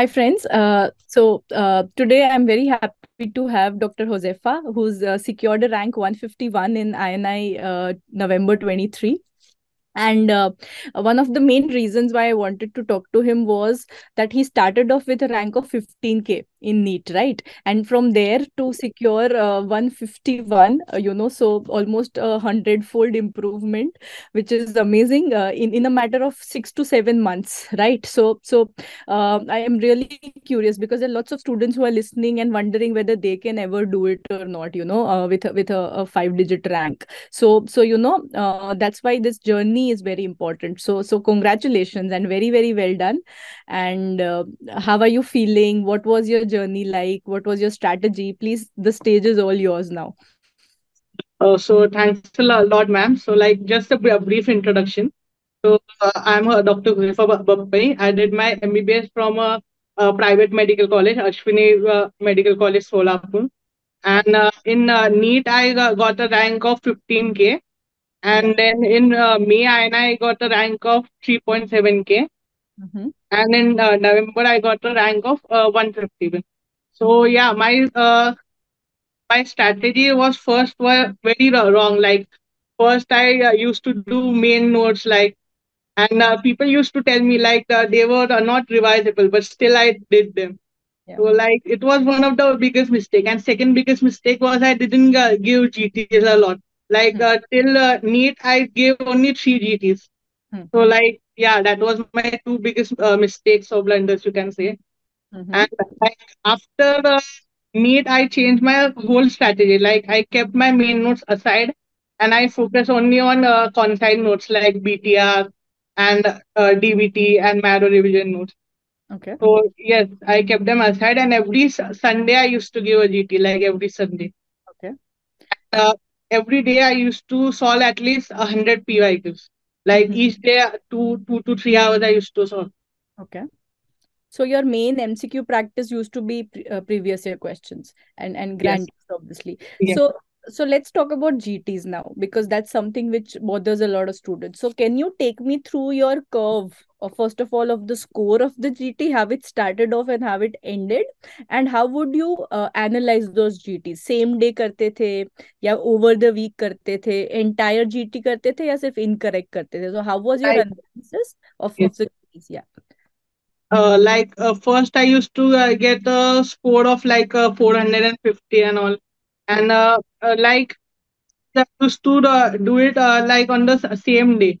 Hi, friends. Uh, so uh, today I'm very happy to have Dr. Huzaifa, who's uh, secured a rank 151 in INI uh, November 23 and uh, one of the main reasons why i wanted to talk to him was that he started off with a rank of 15k in NEET, right? And from there to secure uh, 151, uh, you know, so almost a hundred-fold improvement, which is amazing uh, in in a matter of six to seven months, right? So so uh, I am really curious because there are lots of students who are listening and wondering whether they can ever do it or not, you know, uh, with with a, a five-digit rank. So so you know uh, that's why this journey is very important. So so congratulations and very very well done. And how are you feeling? What was your journey like? What was your strategy? Please, the stage is all yours now. Uh, so thanks a lot, ma'am. So like just a, brief introduction. So uh, I'm a Dr. Huzaifa Bapai. I did my MBBS from a, a private medical college, Ashwini uh, Medical College, Solapur. And uh, in uh, NEET, I got a rank of 15K. And then in uh, May, I got a rank of 3.7K. Mm-hmm. And in uh, November, I got a rank of uh, 150. So yeah, my uh, my strategy was first were very wrong. Like first, I uh, used to do main notes like, and uh, people used to tell me like uh, they were uh, not revisable, but still I did them. Yeah. So like it was one of the biggest mistake. And second biggest mistake was I didn't uh, give GTs a lot. Like hmm. uh, till uh, NEET, I gave only three GTs. Hmm. So like yeah, that was my two biggest uh, mistakes or blunders, you can say. Mm-hmm. And like after the NEET, I changed my whole strategy. Like I kept my main notes aside and I focus only on uh, consigned notes like BTR and uh, DVT and Marrow revision notes. Okay. So yes, I kept them aside, and every Sunday I used to give a GT, like every Sunday. Okay. Uh, every day I used to solve at least a hundred PYQs. Like mm-hmm. each day, two two to three hours I used to solve. Okay. So your main MCQ practice used to be pre- uh, previous year questions and and grants yes. obviously. Yes. So so let's talk about GTs now because that's something which bothers a lot of students. So can you take me through your curve of first of all of the score of the GT, how it started off and how it ended, and how would you uh, analyze those GTs? Same day करते थे या over the week करते थे, entire GT करते थे या सिर्फ incorrect करते थे? So how was your I, analysis of, yes. of the GTs? Yeah. Uh, like uh, first I used to uh, get a score of like uh, 450 and all, and uh, uh, like I used to do it like on the same day.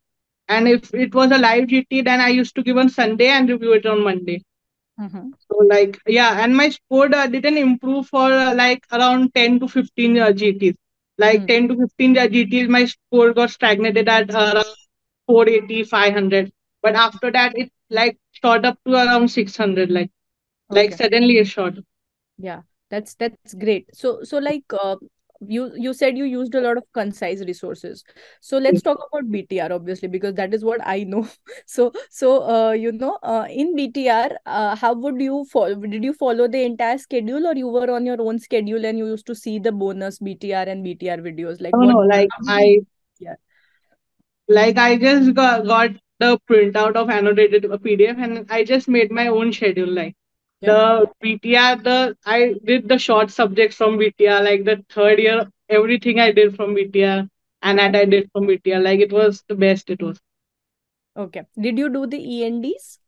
And if it was a live GT, then I used to give on Sunday and review it on Monday. Mm-hmm. So like yeah, and my score didn't improve for like around 10 to 15 GTs. Like mm-hmm. 10 to 15 GTs, my score got stagnated at around 480, 500. But after that, it like shot up to around 600 like okay. like suddenly it shot yeah that's that's great. So so like uh, you you said you used a lot of concise resources. So let's talk about btr obviously because that is what i know. So so uh, you know uh, in btr uh, how would you follow did you follow the entire schedule or you were on your own schedule and you used to see the bonus btr and btr videos? Like no, no like i yeah. like i just got, got the printout of annotated PDF and I just made my own schedule. Like yeah. the BTR, the I did the short subjects from BTR, like the third year, everything I did from BTR and that I did from BTR. Like it was the best it was. Okay. Did you do the ENDs?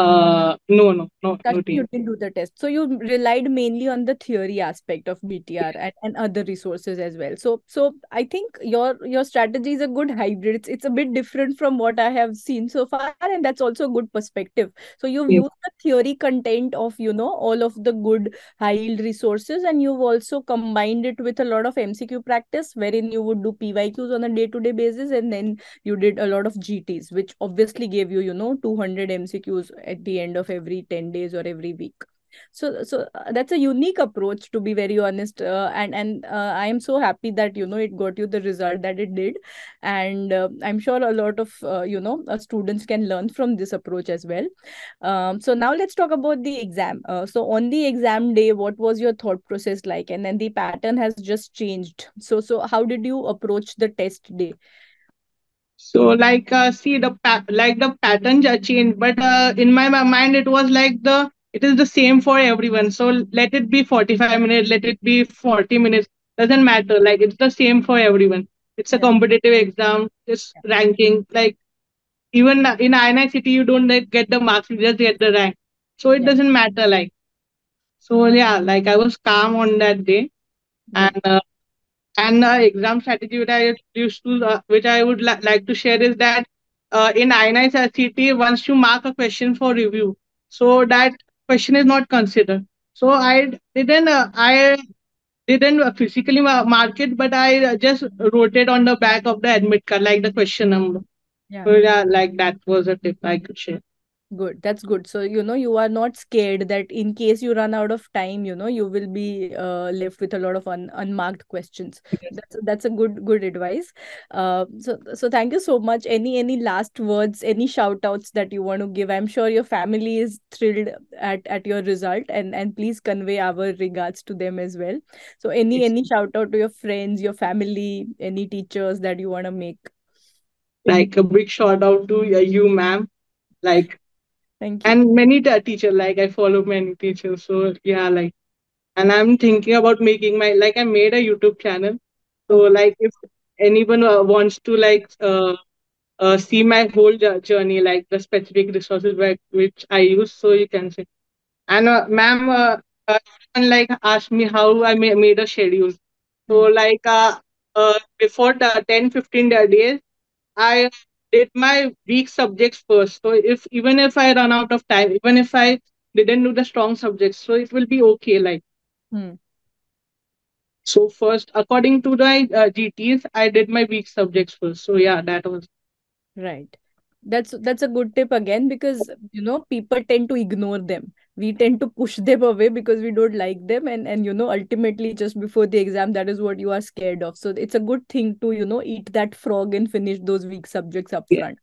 Uh, no, no, no. That no you didn't do the test. So you relied mainly on the theory aspect of BTR and, and other resources as well. So so I think your your strategy is a good hybrid. It's it's a bit different from what I have seen so far, and that's also a good perspective. So you've yeah. used the theory content of you know all of the good high yield resources, and you've also combined it with a lot of MCQ practice, wherein you would do PYQs on a day to day basis, and then you did a lot of GTs, which obviously gave you you know 200 MCQs at the end of every 10 days or every week. So so uh, that's a unique approach to be very honest uh, and and uh, i am so happy that you know it got you the result that it did. And uh, i'm sure a lot of uh, you know uh, students can learn from this approach as well. Um, so now let's talk about the exam. So on the exam day what was your thought process like? And then the pattern has just changed. So so how did you approach the test day So like uh, see the like the patterns are changed, but uh, in my, my mind it was like the it is the same for everyone. So let it be 45 minutes, let it be 40 minutes, doesn't matter. Like it's the same for everyone. It's a competitive exam, it's ranking. Like even in INI CET, you don't like, get the marks, you just get the rank. So it Yeah. doesn't matter. Like so, yeah. Like I was calm on that day, and uh, and the exam strategy which I used to, uh, which I would li- like to share is that uh, in INI CET, once you mark a question for review, so that question is not considered. So I didn't, uh, I didn't physically mark it, but I just wrote it on the back of the admit card, like the question number. Yeah. So yeah, like that was a tip I could share. Good. That's good. So, you know, you are not scared that in case you run out of time, you know, you will be uh, left with a lot of un unmarked questions. Yes. That's that's a good good advice. Uh, so so thank you so much. Any any last words, any shout outs that you want to give? I'm sure your family is thrilled at at your result and and please convey our regards to them as well. So any Yes. any shout out to your friends, your family, any teachers that you want to make? Like a big shout out to uh, you, ma'am. Like Thank you. and many t- teachers. Like I follow many teachers. So yeah, like and I'm thinking about making my like I made a YouTube channel. So like if anyone uh, wants to like uh, uh, see my whole jour- journey, like the specific resources where, which I use, so you can see. And uh, ma'am, uh, uh, like asked me how I ma- made a schedule. So Hmm. like uh, uh, before the 10, 15 days, I did my weak subjects first. So if even if I run out of time, even if I didn't do the strong subjects, so it will be okay. Like Hmm. so, first according to the uh, GTs, I did my weak subjects first. So yeah, that was Right. That's that's a good tip again because you know people tend to ignore them. We tend to push them away because we don't like them and and you know ultimately just before the exam that is what you are scared of. So it's a good thing to you know eat that frog and finish those weak subjects up yeah. front.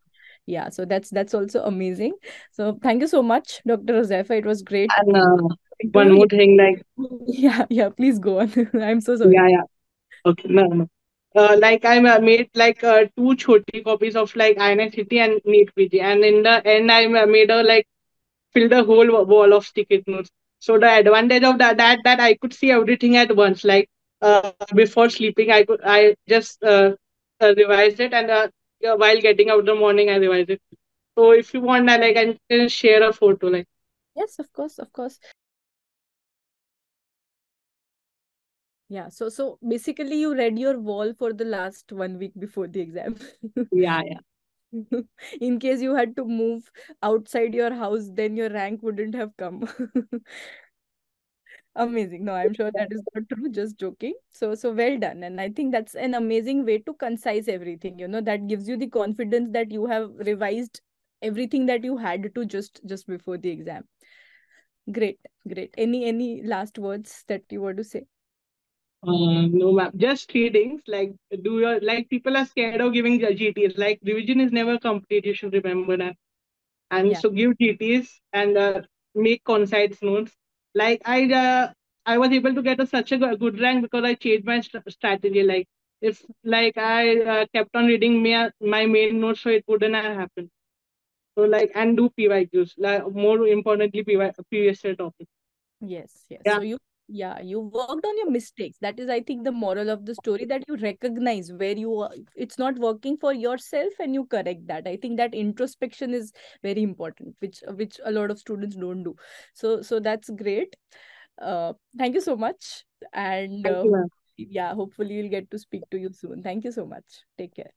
Yeah, so that's that's also amazing. So thank you so much, Dr. Huzaifa. It was great. And uh, one more thing, like Yeah, yeah, please go on. I'm so sorry. yeah, yeah, okay, no, no. Uh, like I made like uh, two choti copies of like INI CET and NEET PG, and in the end I made a like fill the whole wall of sticky notes. So the advantage of that that that I could see everything at once. Like uh, before sleeping, I could I just uh, uh, revised it, and uh, while getting out in the morning, I revised it. So if you want, I like I can share a photo. Like Yes, of course, of course. Yeah, so so basically you read your wall for the last one week before the exam. yeah, yeah, In case you had to move outside your house, then your rank wouldn't have come. Amazing. No, I'm sure that is not true, just joking. So so well done. And I think that's an amazing way to concise everything, you know, that gives you the confidence that you have revised everything that you had to just just before the exam. Great, great. Any any last words that you want to say? Uh, no, ma'am. Just three things. Like, do your like people are scared of giving the GTs. Like, revision is never complete. You should remember that. And Yeah. so, give GTs and uh, make concise notes. Like, I uh, I was able to get a, such a good rank because I changed my st- strategy. Like, if like I uh, kept on reading my my main notes, so it wouldn't have happened. So, like, and do PYQs. Like, more importantly, PY, previous year topic. Yes, yes. Yeah. So you, yeah, you worked on your mistakes. That is, I think, the moral of the story that you recognize where you are, it's not working for yourself and you correct that. I think that introspection is very important, which which a lot of students don't do. So so that's great. Uh, thank you so much. And uh, yeah, hopefully you'll get to speak to you soon. Thank you so much. Take care.